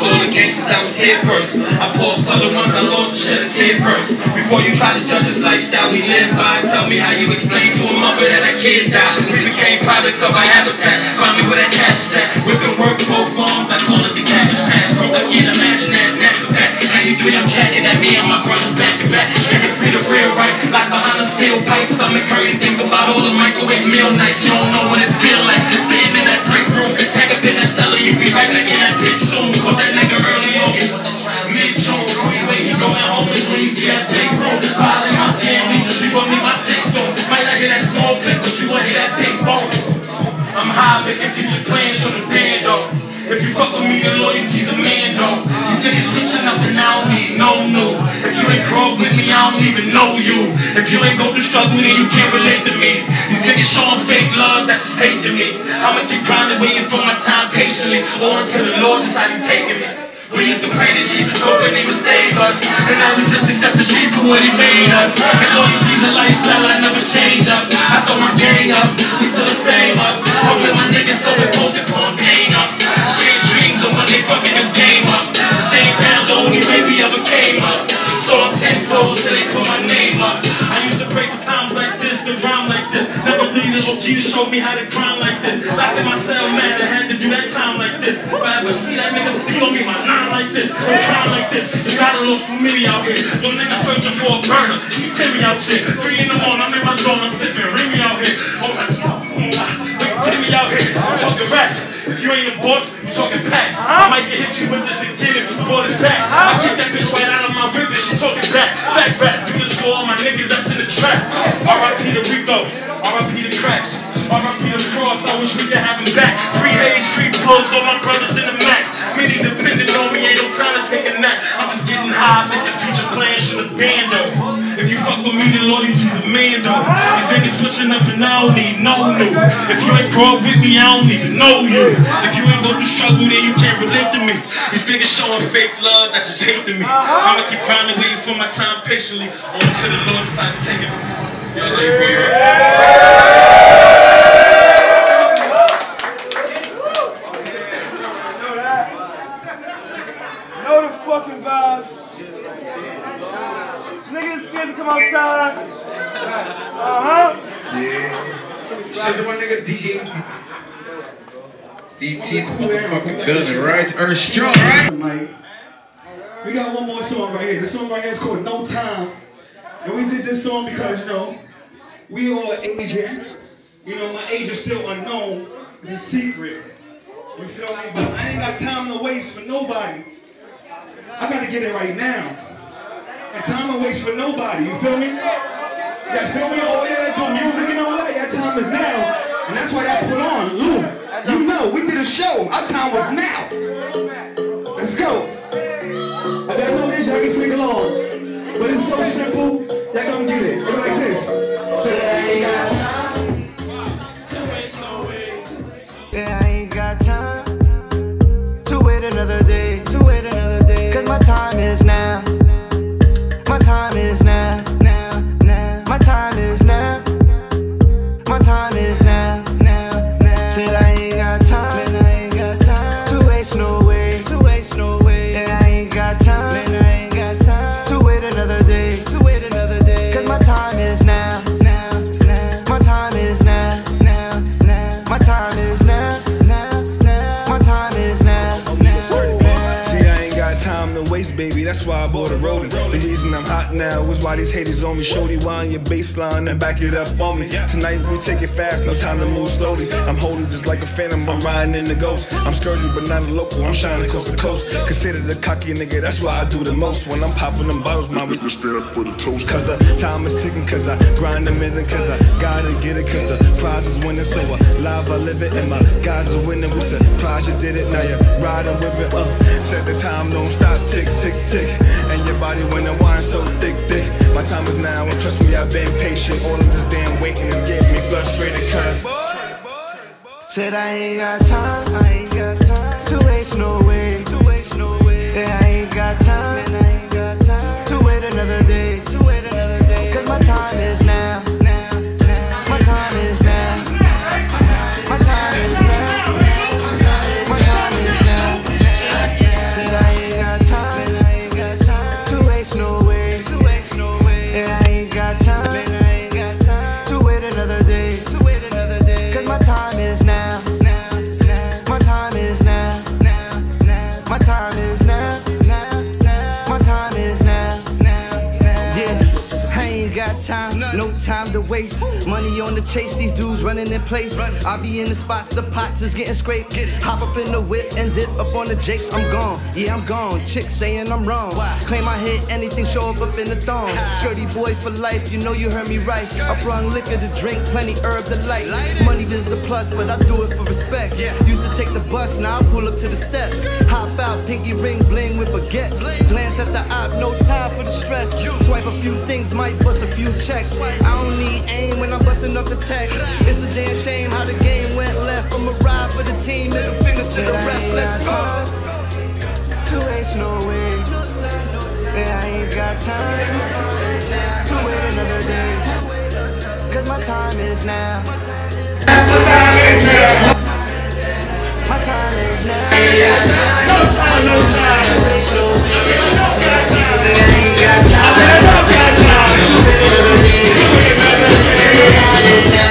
All the gangsters that was here first. I pour for the ones I lost, shed a tear first. Before you try to judge this lifestyle we live by, tell me how you explain to a mother that a kid died. We became products of our habitat. Find me where that cash is at. Whipping work both arms, I call it the cabbage patch. Broke, I can't imagine that. That's a fact. 93, I'm chatting at me and my brothers back to back. Screaming free the real right, like behind a steel pipe, stomach hurting. Think about all the microwave meal nights. You don't know what it feel like. Sitting making future plans from the band though. If you fuck with me, then loyalty's a man though. These niggas switching up and I don't need no new. If you ain't grow with me, I don't even know you. If you ain't go through struggle, then you can't relate to me. These niggas showing fake love, that's just hate to me. I'ma keep grinding, waiting for my time patiently, or until the Lord decide he's taking me. We used to pray to Jesus, hoping he would save us. And now we just accept the streets for what he made us. And loyalty's a lifestyle I never change up. I throw my gang up, we still the same us. Leaving OG to show me how to grind like this. Locked in my cell, man, I had to do that time like this. If I ever see that nigga, he gon' be my nine like this. I'm trying like this. It's not a little familiar out here. Little nigga searching for a burner. He's Timmy out here. Three in the morning, I'm in my zone, I'm sipping. Ring me out here. Oh, that's Timmy out here. Talking rats. If you ain't a boss, you talking packs. I might get hit you with this again if you brought it back. I kick that bitch right out of my rib and she talking back. Fat rap, do this for all my niggas that's in the trap. R.I.P. to Rico, R.I.P. to Cracks, R.I.P. to Frost. I wish we could have him back. Free Hayes, street plugs, all my brothers in the max. Many depending on me, ain't no time to take a nap. I'm just getting high, make the future plans the bando. If with me, loyalty's a man though. These niggas switching up and I don't need no new. If you ain't grow up with me, I don't even know you. If you ain't go through struggle, then you can't relate to me. These niggas showing fake love, that's just hate to me. I'ma keep grinding, waiting for my time patiently, or until the Lord decide to take it. Yo, like, bro, Know the fucking vibes. Niggas scared to come outside. Uh huh. Yeah. Shout out to my nigga DJ. DT building, right? Earth strong, right? We got one more song right here. This song right here is called No Time. And we did this song because, you know, we all aging. You know, my age is still unknown. It's a secret. You feel me? But I ain't got time to waste for nobody. I gotta get it right now. And time to waste for nobody. You feel me? Yeah, feel me? Oh, yeah, do music and all that. That time is now. And that's why I put on. Lou, you know, we did a show. Our time was now. Let's go. I got no this, y'all can sing along. But it's so simple, y'all gonna get it. That's why I bought a rollie. The reason I'm hot now is why these haters on me. Shorty, wind your baseline and back it up on me. Tonight we take it fast, no time to move slowly. I'm holding just like a phantom, I'm riding in the ghost. I'm Skerdy, but not a local. I'm shining coast to coast. Considered a cocky nigga, that's why I do the most. When I'm popping them bottles, my mama. stand up for the toast. Cause the time is ticking, cause I grind a minute, cause I gotta get it, cause the prize is winning. So alive, I live it, and my guys are winning. We surprised you did it, now you're riding with it. Uh, said the time don't stop, tick, tick, tick. And your body when the wine so thick, thick. My time is now, and trust me, I've been patient. All of this damn waiting is getting me frustrated, cause. Said I ain't got time, I ain't got time to waste no way, to waste no way. Waist. Money on the chase, these dudes running in place. I be in the spots, the pots is getting scraped. Hop up in the whip and dip up on the jakes. I'm gone, yeah, I'm gone. Chicks saying I'm wrong. Claim I hit anything, show up up in the thong. Dirty boy for life, you know you heard me right. I brung liquor to drink, plenty herb to light. Money is a plus, but I do it for respect. Used to take the bus, now I pull up to the steps. Hop out, pinky ring, bling with baguettes. Glance at the op, no time for the stress. Swipe a few things, might bust a few checks. I don't need aim when I'm busting up the tech. It's a damn shame how the game went left. I'm a ride for the team, middle finger to the ref. Let's go. To waste no way. Yeah, I ain't got time to wait another day. Cause my time is now. My time is now. Skerdy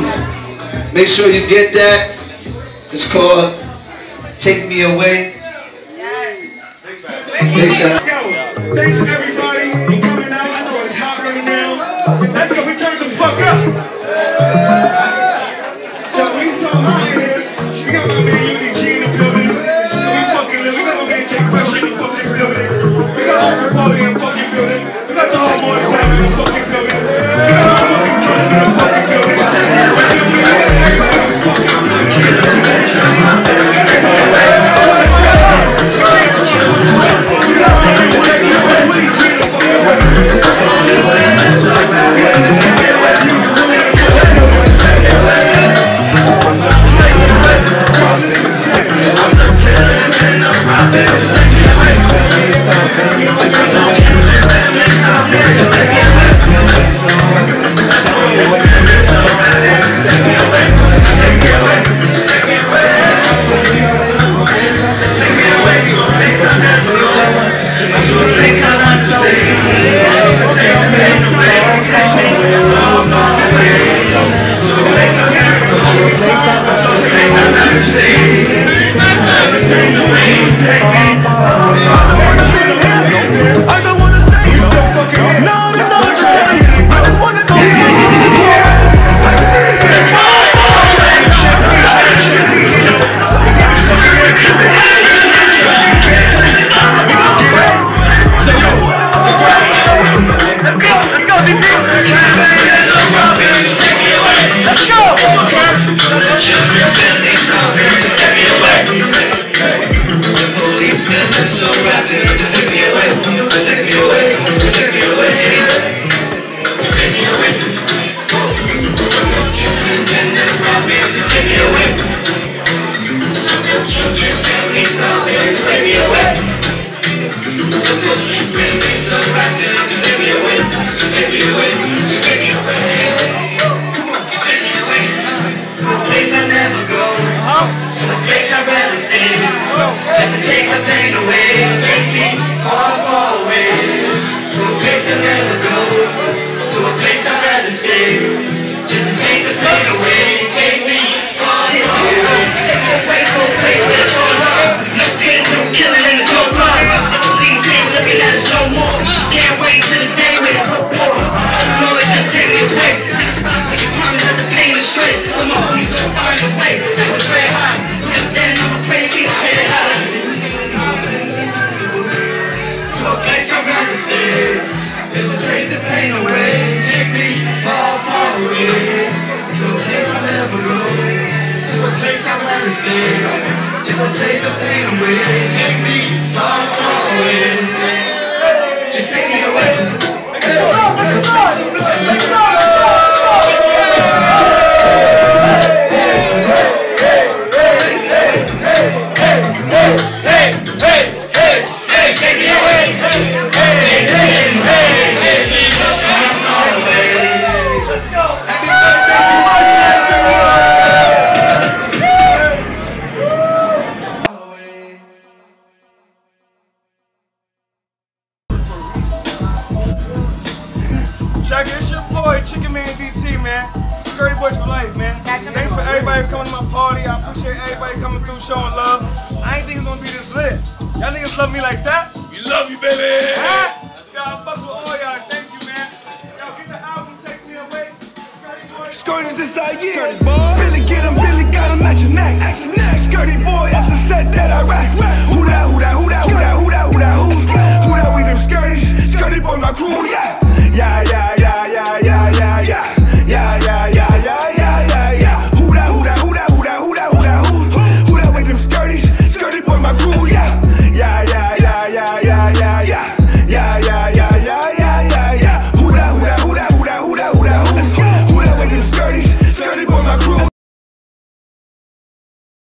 came. Make sure you get that. It's called Take Me Away. Big shout thanks everybody for coming out. I know it's hot right now. Let's go, we turn the fuck up. Never go, uh-huh. to a place I'd rather stay, just to take the pain away, take me far, far away, to a place I'd never go, to a place I'd rather stay, stay. just to take the pain away. Take me far, far away. Appreciate everybody coming through showing love. I ain't think it's gonna be this lit. Y'all niggas love me like that? We love you, baby. Huh? Y'all fuck with all y'all. Thank you, man. Y'all get the album, Take Me Away. Skerdy Boyz. Skerdy's this idea. Billy get him, Billy got him at your neck. Skerdy boy, that's the set that I rack. Who that, who that, who that, who that, who that, who that, who? Who that, we them skirties. Skerdy boy, my crew, yeah,